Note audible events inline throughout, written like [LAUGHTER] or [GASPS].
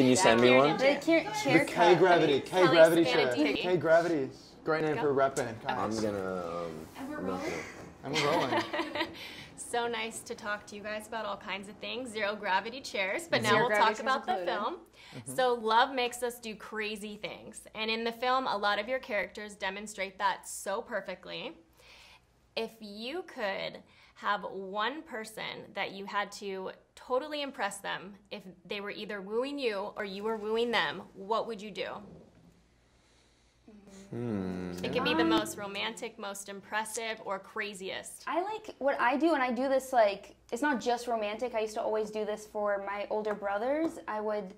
Can you send me one? The chair, chair K gravity, K gravity chair. K gravity. Great name for a rap band. I'm gonna. Um, And we're I'm rolling. gonna- [LAUGHS] And we're. [LAUGHS] So nice to talk to you guys about all kinds of things. Zero gravity chairs, but now Zero we'll talk chairs about the included. film. So, love makes us do crazy things. And in the film, a lot of your characters demonstrate that so perfectly. If you could have one person that you had to totally impress them, if they were either wooing you or you were wooing them, what would you do? Hmm. It could be the um, most romantic, most impressive, or craziest. I like what I do, and I do this like it's not just romantic. I used to always do this for my older brothers. I would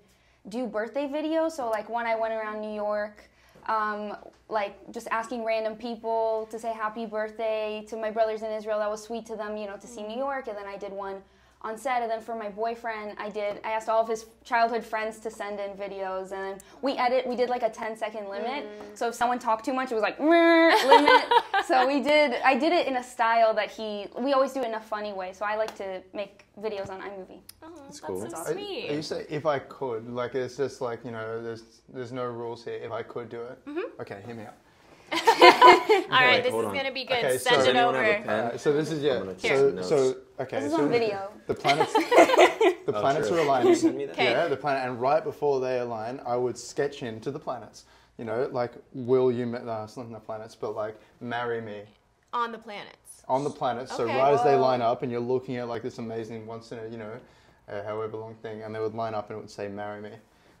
do birthday videos. So like one, I went around New York, um, like just asking random people to say happy birthday to my brothers in Israel. That was sweet to them, you know, to see New York. And then I did one on set. And then for my boyfriend, I did. I asked all of his childhood friends to send in videos, and we edit. We did like a 10 second limit. So if someone talked too much, it was like limit. [LAUGHS] so we did. I did it in a style that he. We always do it in a funny way. So I like to make videos on iMovie. Oh, that's, cool. so That's I, sweet. I used to, if I could, like it's just like you know, there's there's no rules here. If I could do it, Mm-hmm. okay, hear me out. All right, wait, this is gonna be good. Okay, Send so- it Does anyone have a over. pen? Alright, so this is yeah. I'm So notes. so okay. This is so on video. The planets, [LAUGHS] the planets true. are aligning. you send me that? Okay. Yeah, the planet, and right before they align, I would sketch into the planets. You know, like, will you? Ma- no, it's not the planets, but like, marry me On the planets. on the planets. So Okay. right as they line up, and you're looking at like this amazing once in a you know, uh, however long thing, and they would line up and it would say marry me.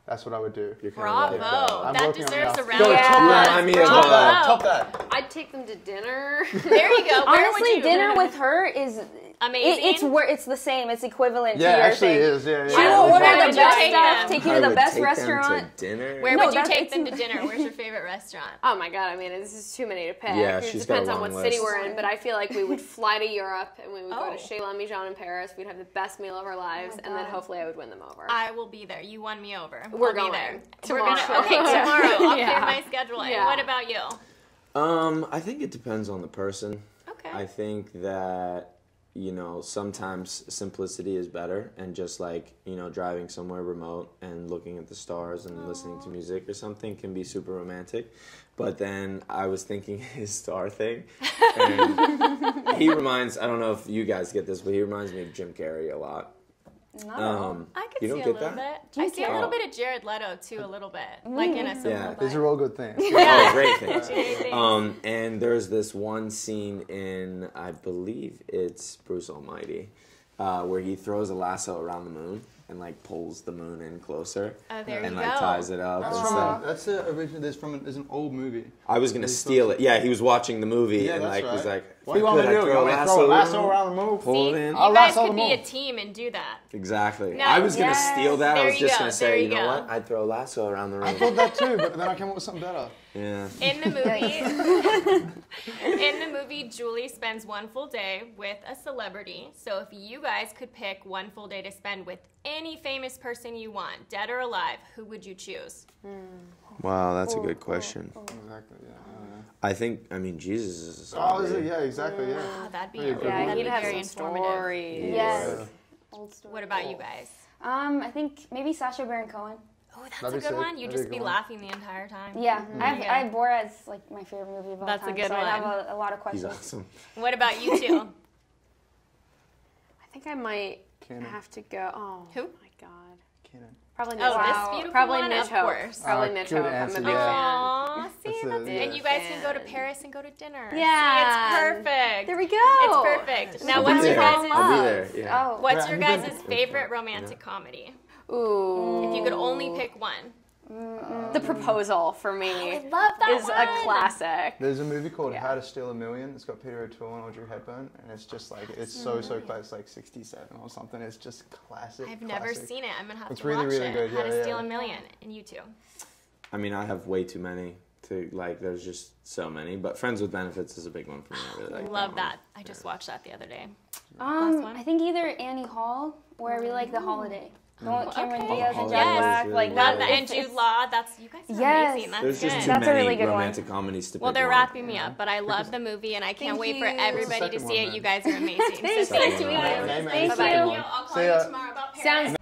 That's what I would do. You're kinda like, Bravo. uh, that deserves that. a round Go, of top applause. that. Remind me of, Bravo. uh, Top that. I'd take them to dinner. There you go. Where Honestly, you? dinner with her is Amazing. It, it's wor- it's the same. It's equivalent Yeah, to your actually thing. it is. Yeah, yeah. She yeah. will order Where the you best take stuff, them? take you I to the would best take restaurant. Them to dinner. Where No, would you that's- take them to it's- dinner? Where's your favorite restaurant? Oh my god, I mean, this is too many to pick. Yeah, it she's got a depends on long what city list. we're in, but I feel like we would [LAUGHS] fly to Europe and we would go Oh. to Chez L'Ami Jean in Paris. We'd have the best meal of our lives, and then hopefully I would win them over. I will be there. You won me over. We're I'll going. Be there. Tomorrow. We're gonna. Okay, [LAUGHS] tomorrow. I'll Yeah. clear my schedule. And Yeah. what about you? Um, I think it depends on the person. Okay. I think that you know sometimes simplicity is better, and just like you know driving somewhere remote and looking at the stars and listening to oh. music or something can be super romantic. But then I was thinking [LAUGHS] his star thing, and [LAUGHS] he reminds I don't know if you guys get this, but he reminds me of Jim Carrey a lot. Not at all. Um, I could you see don't a get little that? bit. I see a Carrey. little bit of Jared Leto too, a little bit, like in a similar Yeah. way. These are all good things. Oh, [LAUGHS] great things. Um, and there's this one scene in, I believe it's Bruce Almighty, uh, where he throws a lasso around the moon and like pulls the moon in closer Oh, there you go. and you like go. ties it up. That's and from stuff. a, that's the original. There's from a, there's an old movie. I was gonna steal it. Yeah, he was watching the movie Yeah, and like right. was like, What do you "If want me to do? I'd You want me to throw a lasso around the moon? Pull See, it in. you I'll guys could be a team and do that. Exactly. Now- I was gonna steal that. There I was just go, gonna there say, you you know go. what? I'd throw a lasso around the room. I room. thought that [LAUGHS] too, but then I came up with something better. yeah. In the movie, [LAUGHS] in the movie, Julie spends one full day with a celebrity. So if you guys could pick one full day to spend with any famous person you want, dead or alive, who would you choose? Wow, that's a good question. Exactly. Yeah. I think. I mean, Jesus is. a Oh, is it? celebrity. Yeah, exactly. Yeah. Oh, that'd be, Yeah, good yeah, that'd he'd be have very some informative. stories. Yes. Old story. What about you guys? Um, I think maybe Sacha Baron Cohen. Oh, that's That'd a good sick. one. You'd That'd just a be laughing the entire time. Yeah, I have, Yeah. I have Borat's like my favorite movie of all That's a time. good so I have a, a lot of questions. He's questions. awesome. What about you two? [LAUGHS] I think I might Kenan. have to go. Oh, Who? my god. Kenan. Probably Oh, Mitch. this Hope. beautiful Probably one? Mitch Of Hope. course. Probably Uh, Mitch good Hope. I'm a answer, big yeah. fan. Aw, see, That's a- that's, yeah. and you guys can go to Paris and go to dinner. Yeah. See, it's perfect. There we go. It's perfect. Now, I'll what's be your there. guys' I'll be there. Yeah. Oh, What's Yeah, your guys' favorite romantic comedy? Ooh. If you could only pick one. The proposal for me [GASPS] I love that is one. a classic. There's a movie called Yeah. How to Steal a Million. It's got Peter O'Toole and Audrey Hepburn, and it's just like it's so so close, It's like 67 or something. It's just classic. I've never seen it. I'm gonna have It's to really, watch really it. good. How Yeah, to yeah. Steal a Million, and you too. I mean, I have way too many to like. There's just so many, but Friends with Benefits is a big one for me. I really like Love one. that. I just watched that the other day. um, one? I think either Annie Hall or I really like The Holiday. The one with Cameron Okay. Diaz and Jack Holiday is Black. really Like good. Love that. that. And Jude Law. That's you guys are Yes. amazing. That's There's just too That's a many really good one. romantic comedies to pick Well, they're one. wrapping me up, but I love the movie and I can't Thank wait for everybody to see one, it. You guys are [LAUGHS] amazing. Thank so thank you. you Thank you. I'll call you tomorrow about Paris. Sounds